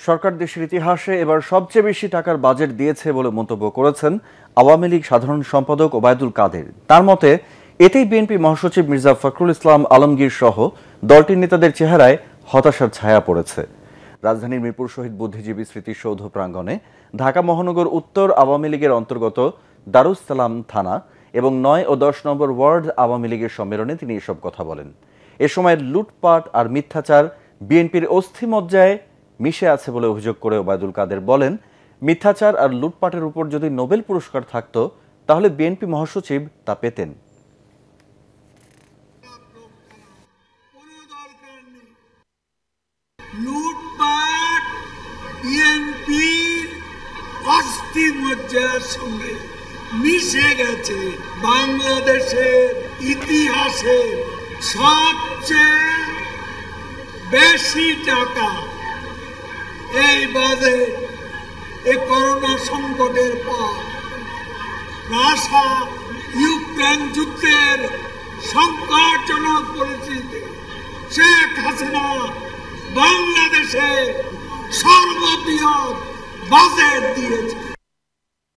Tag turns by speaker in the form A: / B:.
A: সরকার দেশের ইতিহাসে এবার সবচেয়ে বেশি টাকার বাজেট দিয়েছে বলে মন্তব্য করেছেন আওয়ামী লীগ সাধারণ সম্পাদক ওবায়দুল কাদের। তার মতে, এতেই বিএনপি মহাসচিব মির্জা ফখরুল ইসলাম আলমগীর সহ দলটির নেতাদের চেহারায় হতাশার ছায়া পড়েছে। রাজধানীর মিরপুর শহীদ বুদ্ধিজীবী স্মৃতিসৌধ প্রাঙ্গণে ঢাকা মহানগর উত্তর আওয়ামী লীগের অন্তর্গত দারুস সালাম থানা এবং নয় ও দশ নম্বর ওয়ার্ড আওয়ামী লীগের সম্মেলনে তিনি এসব কথা বলেন। এ সময় লুটপাট আর মিথ্যাচার বিএনপির অস্থিমজ্জায় মিশে আছে বলে অভিযোগ করে ওবায়দুল কাদের বলেন, মিথ্যাচার আর লুটপাটের উপর যদি নোবেল পুরস্কার থাকতো, তাহলে বিএনপি মহাসচিব তা পেতেন।
B: মিশে গেছে বাংলাদেশের ইতিহাসে সবচেয়ে বেশি টাকা এই বাজে এ করোনা সংকটের পর রাশা ইউক্রেন যুদ্ধের সংকটজনক পরিস্থিতি শেখ হাসিনা বাংলাদেশে সর্ববৃহৎ বাজেট দিয়েছে।